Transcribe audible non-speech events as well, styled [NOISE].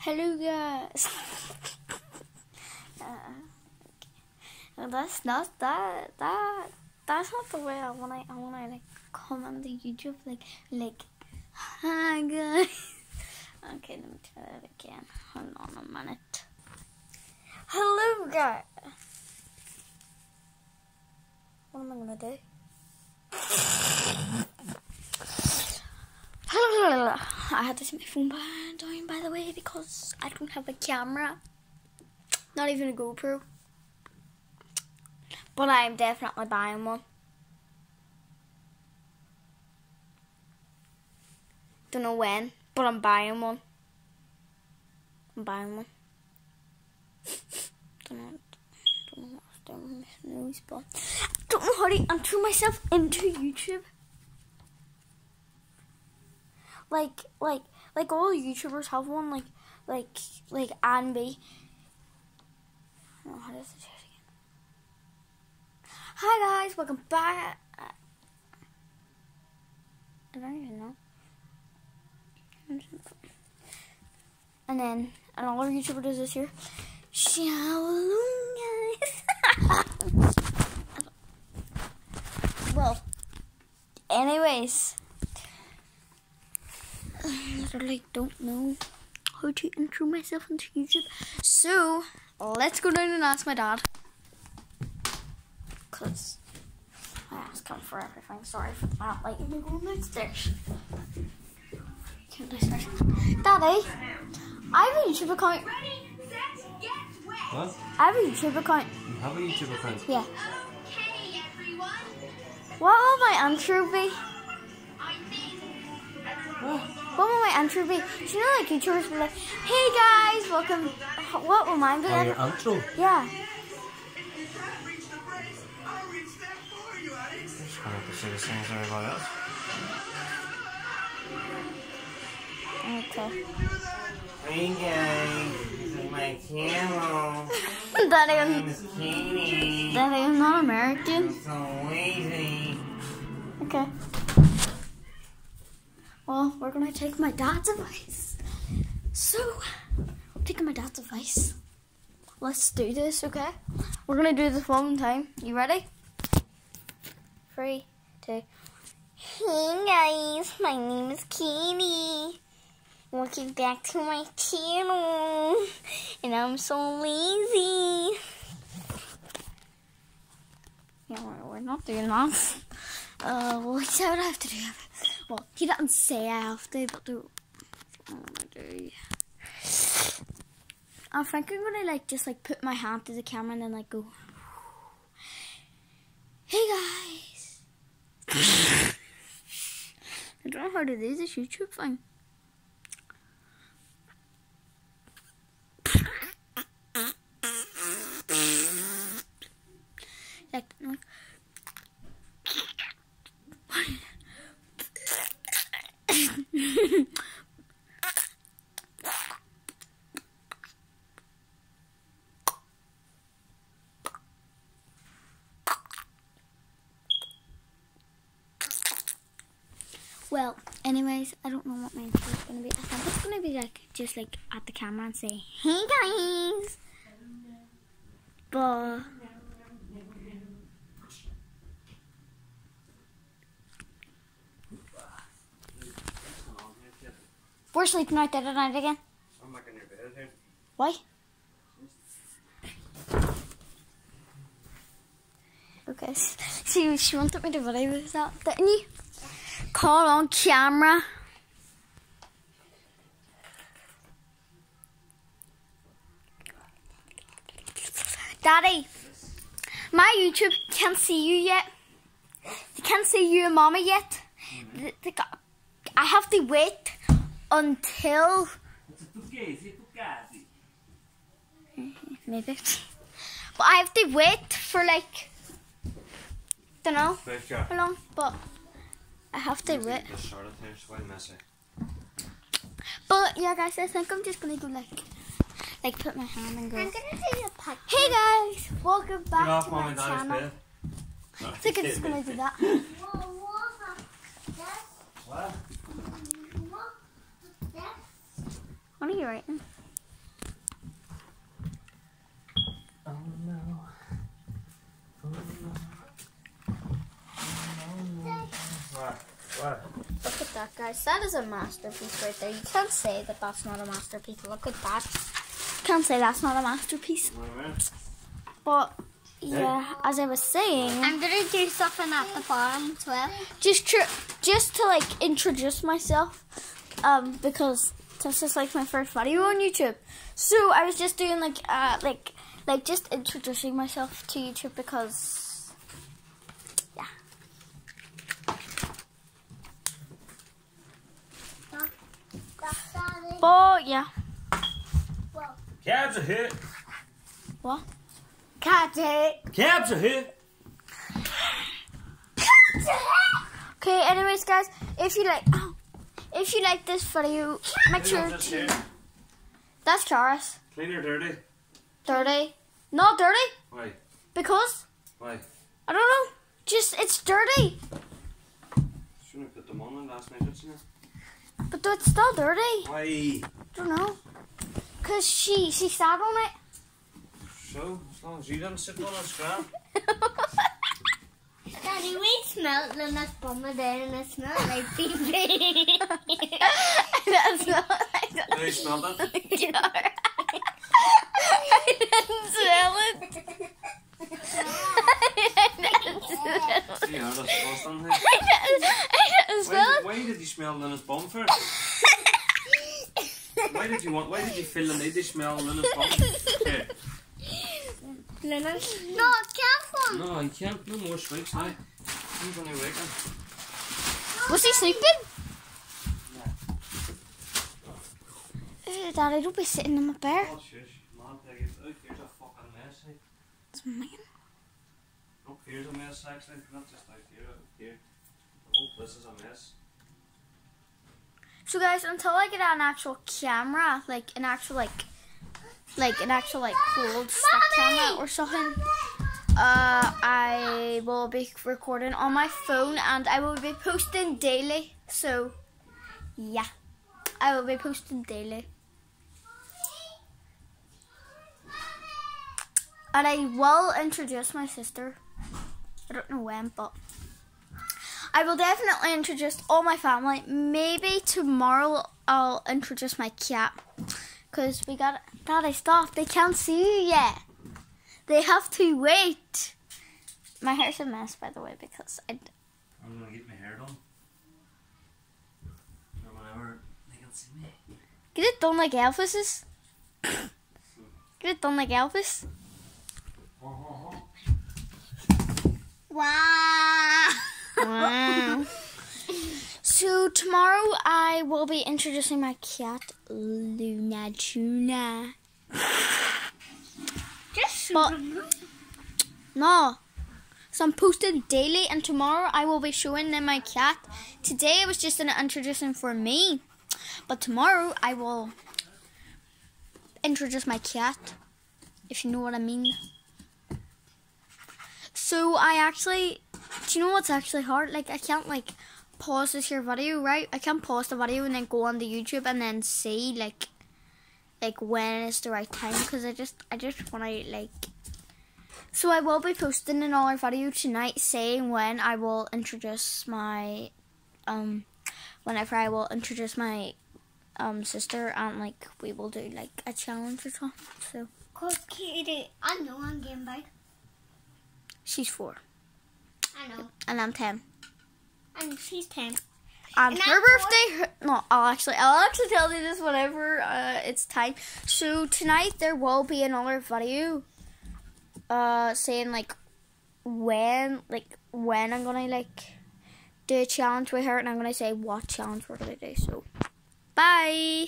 Hello guys. uh, okay. That's not that that that's not the way I wanna I wanna like comment the YouTube like like hi guys. [LAUGHS] Okay, let me try that again. Hold on a minute. Hello guys. What am I gonna do? [LAUGHS] I had to set my phone down by the way because I don't have a camera. Not even a GoPro. But I am definitely buying one. Don't know when, but I'm buying one. I'm buying one. [LAUGHS] don't know, don't know what's doing with my but don't know how to enter myself into YouTube. Like, like, like all YouTubers have one, like, like, like Anne B. Oh, how does it again? Hi guys, welcome back. I don't even know. And then another YouTuber does this here. Shalom, guys. [LAUGHS] well, anyways, [SIGHS] I literally don't know how to intro myself into YouTube. So let's go down and ask my dad. Cause I ask him for everything. Sorry for not letting me go downstairs. Daddy, I have a YouTube account. What? I have a YouTube account. You have a YouTube account? Yeah. What will my intro be? What? What will my intro be? Do you know like YouTubers be like, hey guys, welcome. What will mine be? Oh, your intro? Yeah. Just trying not to say the same as everybody else. Okay. Hey guys, my channel. Daddy, My I'm, name is Katie. I'm not American. I'm so lazy. Okay. Well, we're gonna take my dad's advice. So, we're taking my dad's advice. Let's do this, okay? We're gonna do this one time. You ready? Three, two. Hey guys, my name is Katie. Welcome back to my channel. And I'm so lazy. Yeah, we're, not doing that. Uh, said I have to do. Well, he didn't say I have to, but do. I? I think I'm gonna like just like put my hand to the camera and then like go. Hey guys. [LAUGHS] I don't know how to do this YouTube thing. Like, like Well, anyways, I don't know what my intro is gonna be. I think it's gonna be like just like at the camera and say, "Hey guys," but we're sleeping out there tonight again. I'm back in your bed here. Why? Okay, [LAUGHS] she she wanted me to video with that, didn't you? Call on camera. Daddy, my YouTube can't see you yet. They can't see you and Mama yet. They- they got- I have to wait until maybe. But I have to wait for like, don't know Right, yeah. how long, but I have to wait. This Charlotte here, it's quite messy. But yeah, guys, I think I'm just gonna go like, like put my hand and go. I'm gonna do a podcast. Hey guys, welcome back Get off to my and channel. bed. I think I'm just gonna do that. What? What are you writing? Guys, that is a masterpiece right there. You can't say that that's not a masterpiece. Look at that. Can't say that's not a masterpiece. But yeah, as I was saying, I'm gonna do something at the bottom as well. just tr- just to like introduce myself, um, because this is like my first video on YouTube. So I was just doing like uh like like just introducing myself to YouTube because yeah. But yeah, Cabs are here. what? Cat it. Cabs are here. Okay. Anyways, guys, if you like, oh, if you like this video, make sure to. here. That's Charis. Clean or dirty? Dirty. Not dirty Why? because Why? I don't know. Just it's dirty, Shouldn't have put them on last night, didn't you? But it's still dirty. Why? I don't know. Cause she she sat on it. So, as long as you don't sit on a scrap. [LAUGHS] Daddy, we smelled the this bomber there and it smelled like pee [LAUGHS] [LAUGHS] That's not. I don't Have you smelled it? care. I didn't smell it. I didn't smell it. Yeah, that's disgusting. I didn't, I didn't smell Why, it. why did you smell Linus bum for? Why did you want? Why did you feel the need to smell Linus bum? Here. No, careful. No, you can't. No more sweets now. I'm gonna wake him. Was he sleeping? Uh, Daddy, don't be sitting in my bed. Oh, shush. Man, take it out. Here's a fucking mess. eh? It's mine. Up here's a mess, actually. Not just out here. Out here. Oh, this is a mess. So guys, until I get an actual camera, like an actual like, like an actual like cool stick camera or something, uh, I will be recording on my phone and I will be posting daily. So, yeah, I will be posting daily. And I will introduce my sister. I don't know when, but I will definitely introduce all my family. Maybe tomorrow I'll introduce my cat. Because we got. Daddy, stop. They can't see you yet. They have to wait. My hair's a mess, by the way, because I. I'm gonna get my hair done. Or whenever they can see me. Get it done like Elvis's. [COUGHS] Get it done like Elvis. Wow. Wow. so tomorrow I will be introducing my cat, Luna Tuna. Just But no. So I'm posting daily and tomorrow I will be showing them my cat. Today it was just an introduction for me. But tomorrow I will introduce my cat. If you know what I mean. So I actually do you know what's actually hard? Like I can't like pause this here video, right? I can't pause the video and then go on the YouTube and then see like like when is the right time because I just I just want to like so I will be posting another video tonight saying when I will introduce my um whenever I will introduce my um sister and like we will do like a challenge or something. So Cause Kitty, I know I'm getting back. she's four I know. and I'm ten. And she's 10. And, And her I'm birthday, her, no, I'll actually, I'll actually tell you this whenever uh, it's time. So tonight there will be another video, uh, saying like when, like when I'm gonna like do a challenge with her, and I'm gonna say what challenge we're gonna do. So, bye.